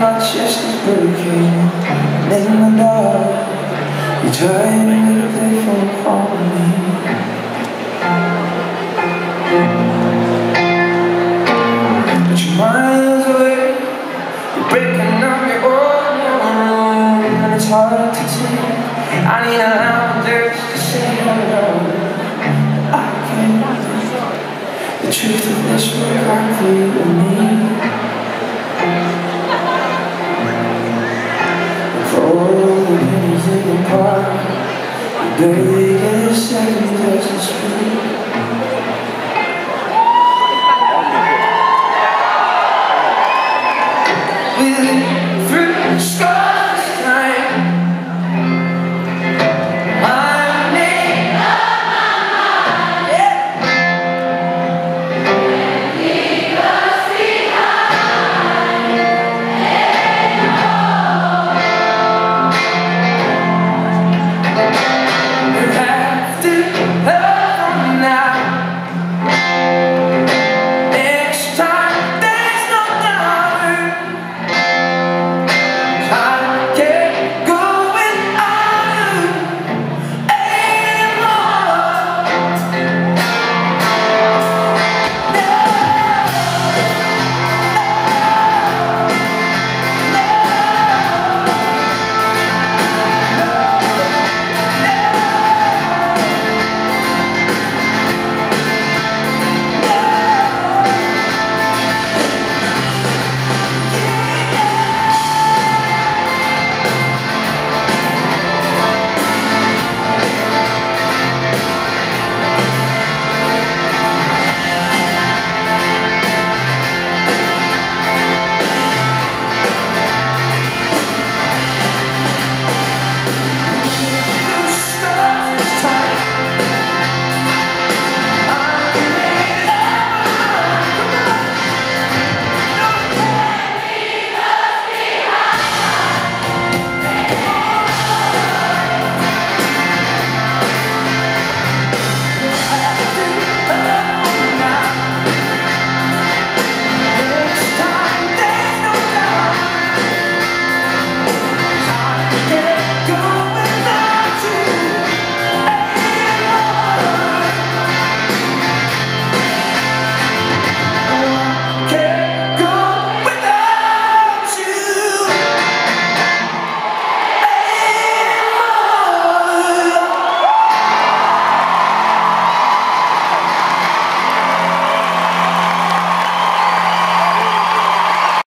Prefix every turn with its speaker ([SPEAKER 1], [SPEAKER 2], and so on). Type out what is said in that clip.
[SPEAKER 1] my chest is breaking. in the dark, you turn a little bit But calling me. miles away You're breaking up your own room And it's hard to take I need a loud just to say hello I can't The truth of this will right for me pennies in the park You